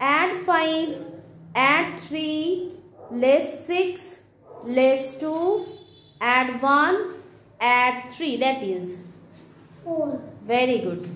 add 5, add 3, less 6, less 2, add 1, add 3 that is 4. very good.